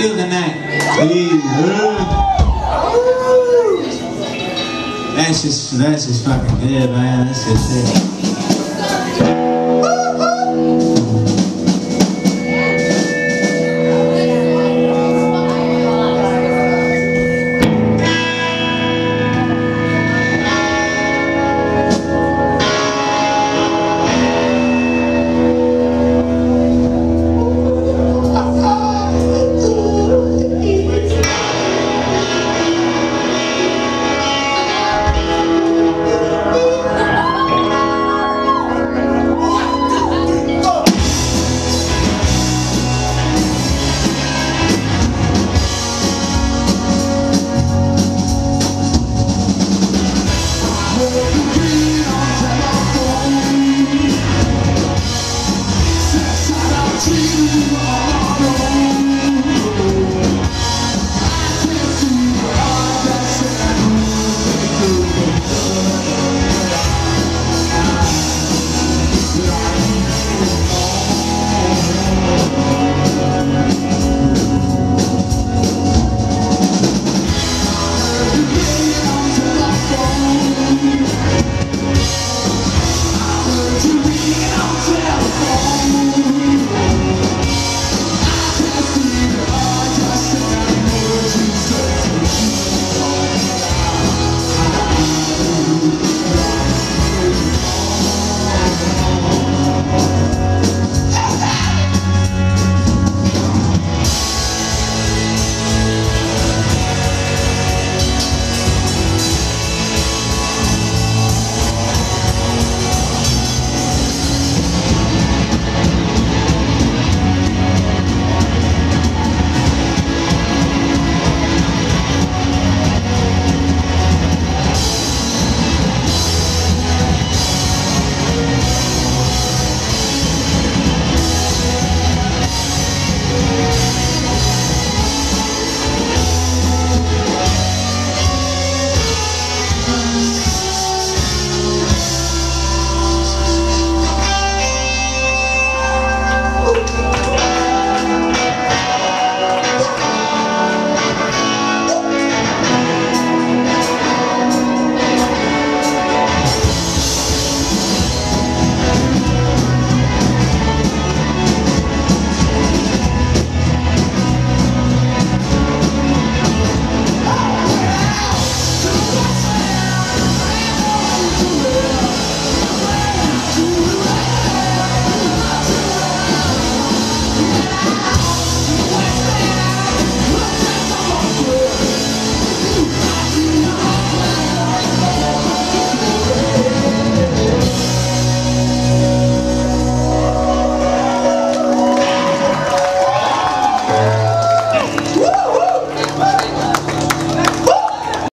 feel tonight? That's just, that's just fucking good, man. That's just it. you.